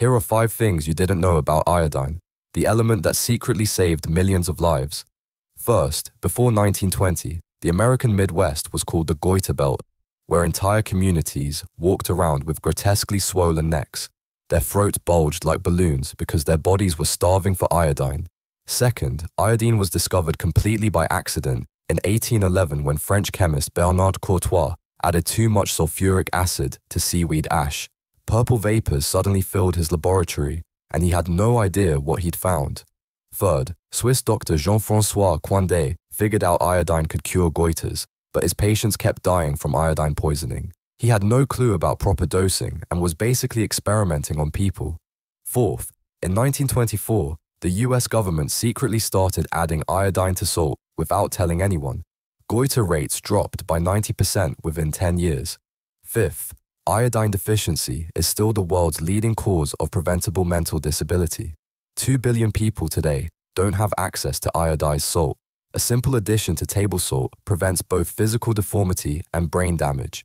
Here are five things you didn't know about iodine, the element that secretly saved millions of lives. First, before 1920, the American Midwest was called the goiter belt, where entire communities walked around with grotesquely swollen necks. Their throats bulged like balloons because their bodies were starving for iodine. Second, iodine was discovered completely by accident in 1811 when French chemist Bernard Courtois added too much sulfuric acid to seaweed ash. Purple vapors suddenly filled his laboratory, and he had no idea what he'd found. Third, Swiss doctor Jean-Francois Coindet figured out iodine could cure goiters, but his patients kept dying from iodine poisoning. He had no clue about proper dosing and was basically experimenting on people. Fourth, in 1924, the US government secretly started adding iodine to salt without telling anyone. Goiter rates dropped by 90% within 10 years. Fifth, iodine deficiency is still the world's leading cause of preventable mental disability. Two billion people today don't have access to iodized salt. A simple addition to table salt prevents both physical deformity and brain damage.